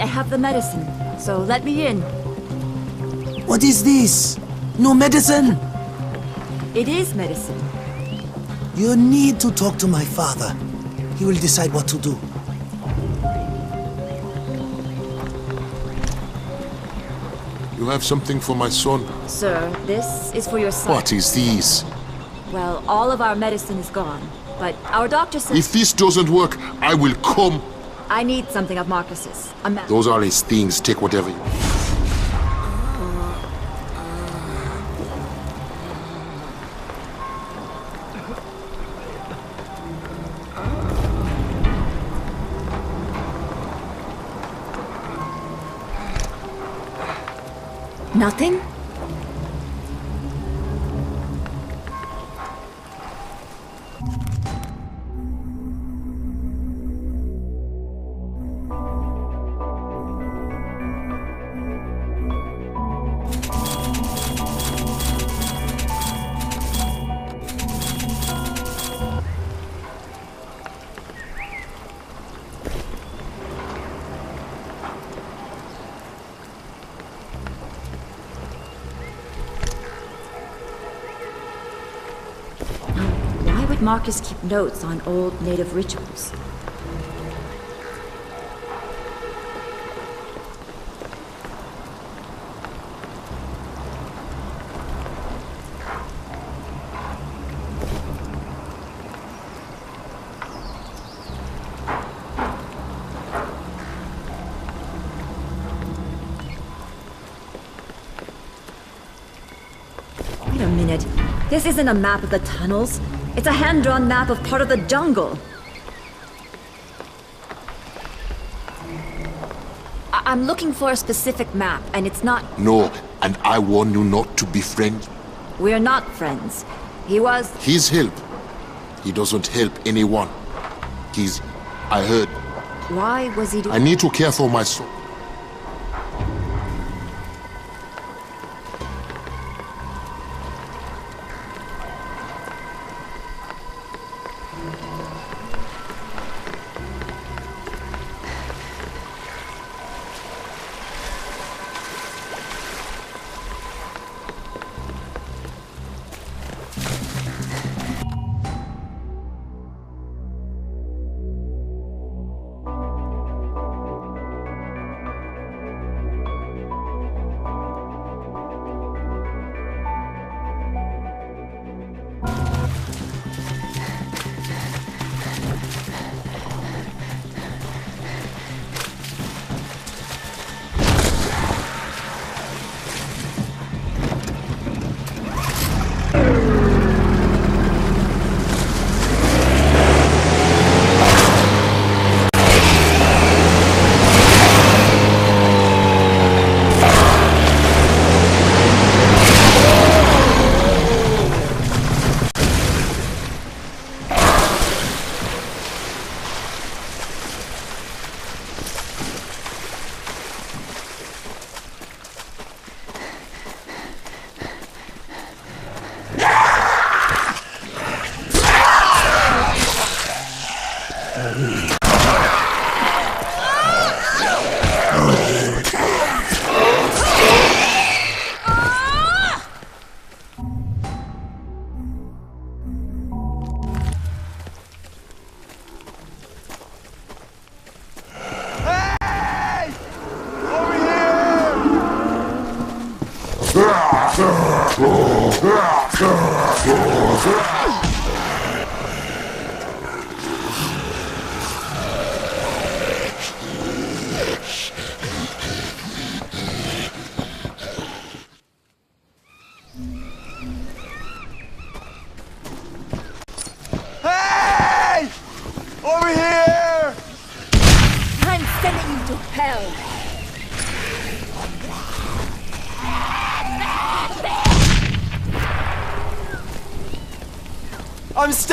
I have the medicine, so let me in. What is this? No medicine? It is medicine. You need to talk to my father. He will decide what to do. You have something for my son. Sir, this is for your son. What is this? Well, all of our medicine is gone, but our doctor says If this doesn't work, I will come. I need something of Marcus's. A map. Those are his things. Take whatever you want. Nothing? Why Marcus keep notes on old native rituals? Wait a minute. This isn't a map of the tunnels. It's a hand-drawn map of part of the jungle. I- I'm looking for a specific map, and it's not... No, and I warn you not to befriend We're not friends. He was... his help. He doesn't help anyone. He's. I heard. Why was he doing... I need to care for my son.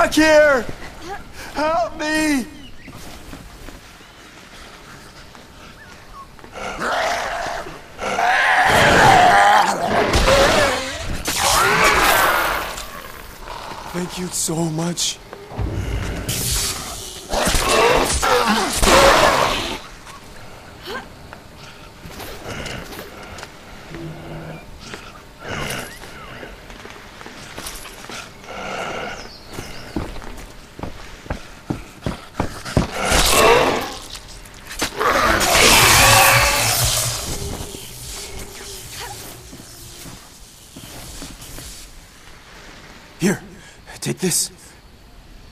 stuck here! Help me! Thank you so much. Take this.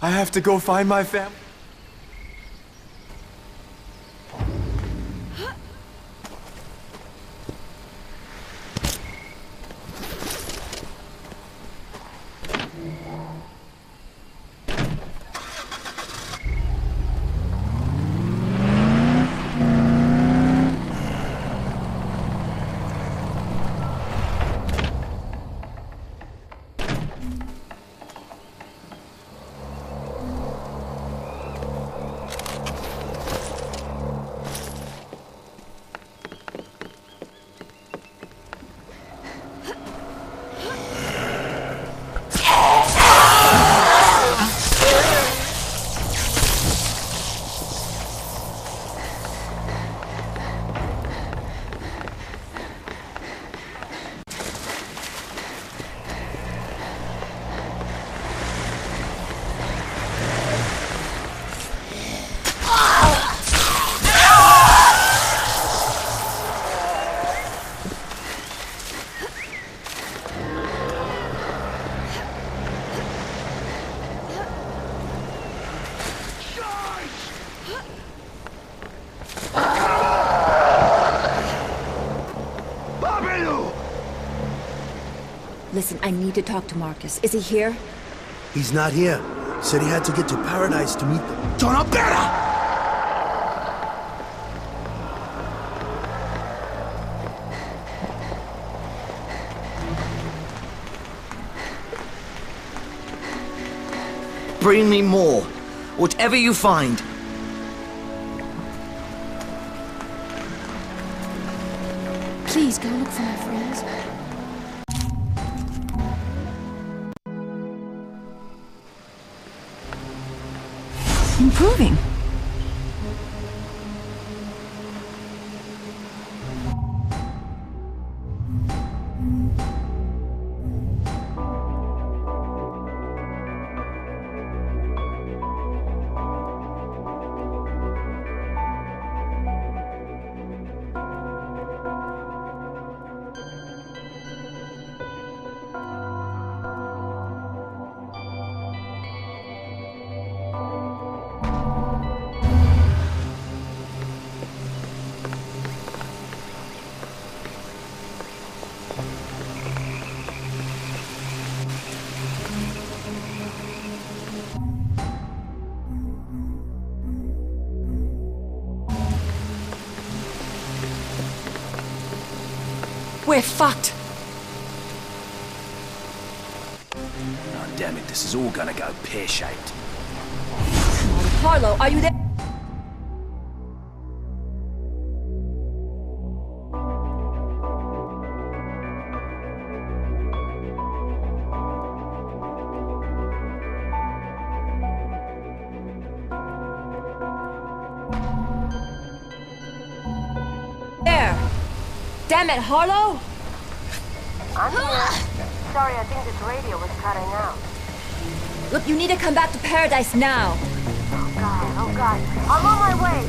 I have to go find my family. Listen, I need to talk to Marcus. Is he here? He's not here. Said he had to get to Paradise to meet them. Donabella! Bring me more. Whatever you find. Please go look for my friends. Improving. We're fucked. Oh, damn it, this is all gonna go pear-shaped. Harlow, are you there? There! Damn it, Harlow! I'm here. Sorry, I think this radio was cutting out. Look, you need to come back to Paradise now. Oh god, oh god. I'm on my way.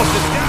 almost as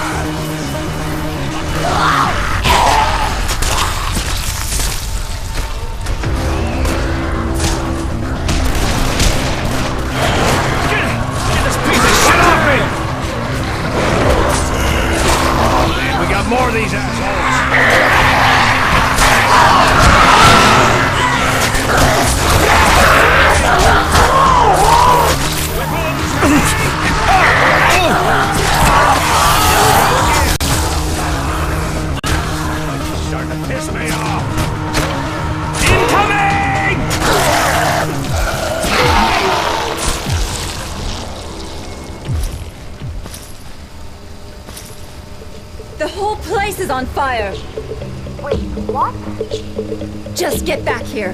fire. Wait, what? Just get back here.